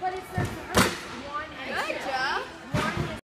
But it's not